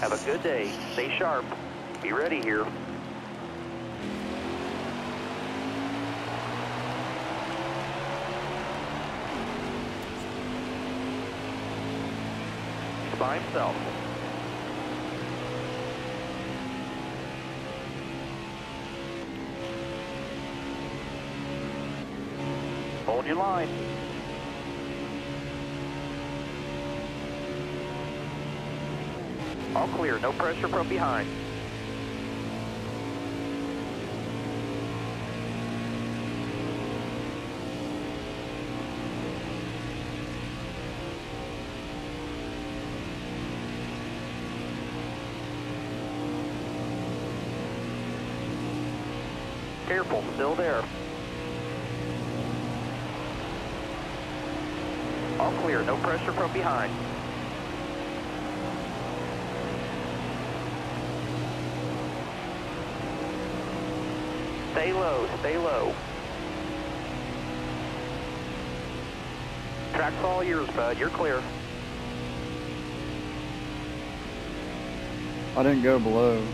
Have a good day. Stay sharp. Be ready here. He's by himself. Hold your line. All clear, no pressure from behind. Careful, still there. All clear, no pressure from behind. Stay low, stay low. Track's all yours, bud. You're clear. I didn't go below.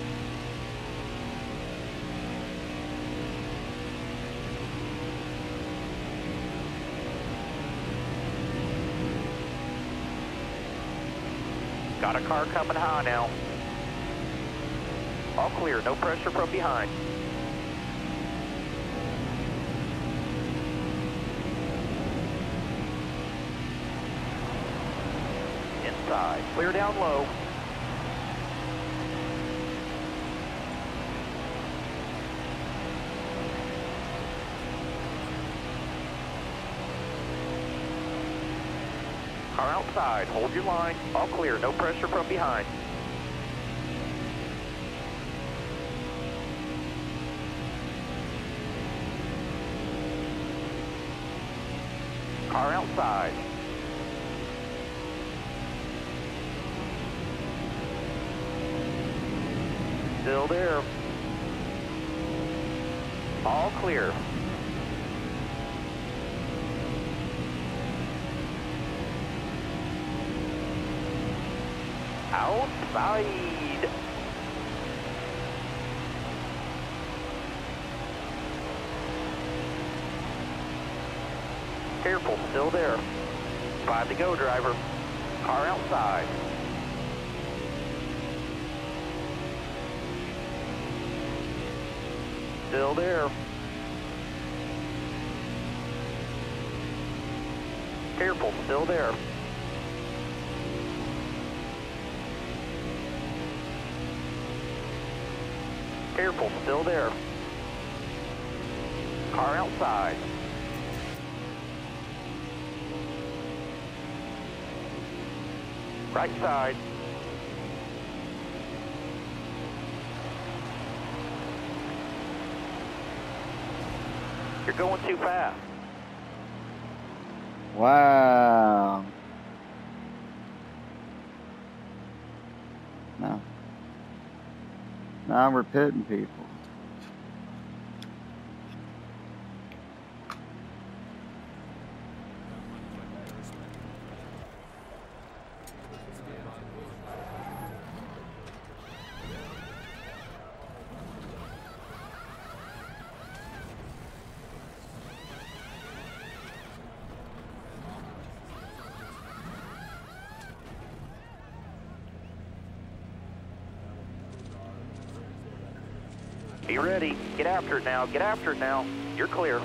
Got a car coming high now. All clear, no pressure from behind. Inside, clear down low. Car outside, hold your line. All clear, no pressure from behind. Car outside. Still there. All clear. Outside. Careful, still there. Five to go, driver. Car outside. Still there. Careful, still there. Careful, still there. Car outside. Right side. You're going too fast. Wow. No. Now we're pitting people. Be ready. Get after it now. Get after it now. You're clear.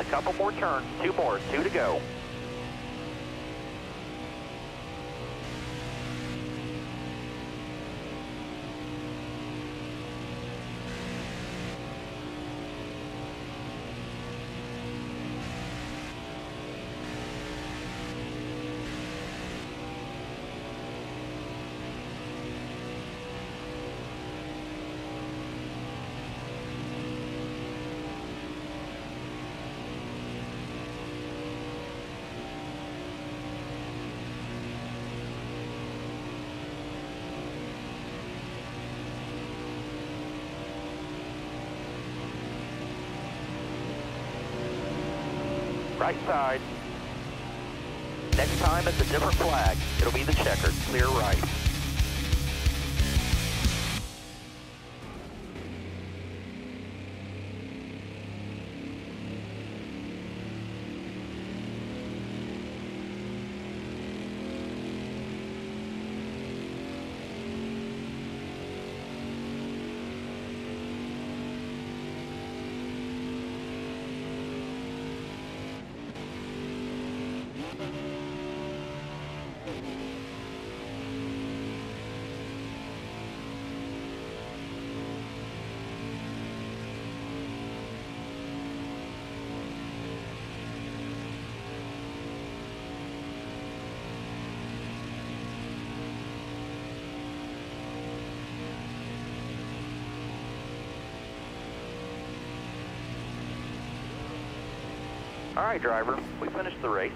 A couple more turns. Two more. Two to go. Right side. Next time it's a different flag. It'll be the checkered. Clear right. All right, driver. We finished the race.